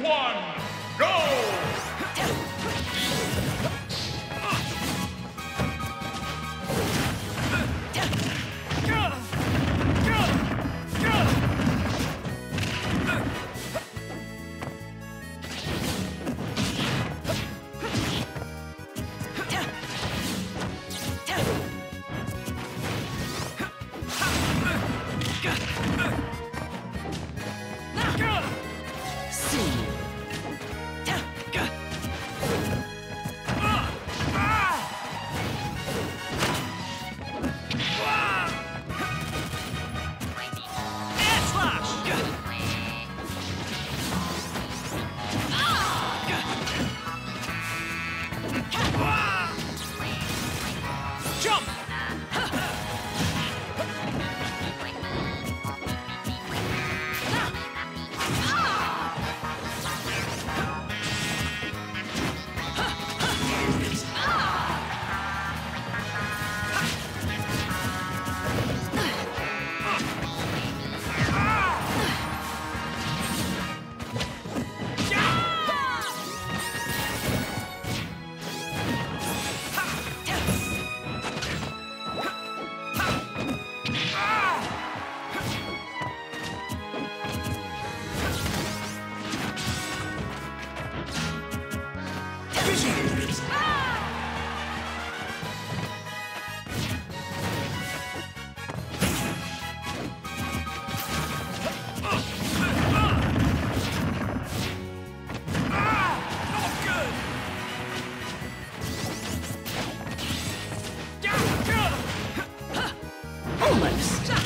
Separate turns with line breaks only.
one, go!
Jump!
Almost.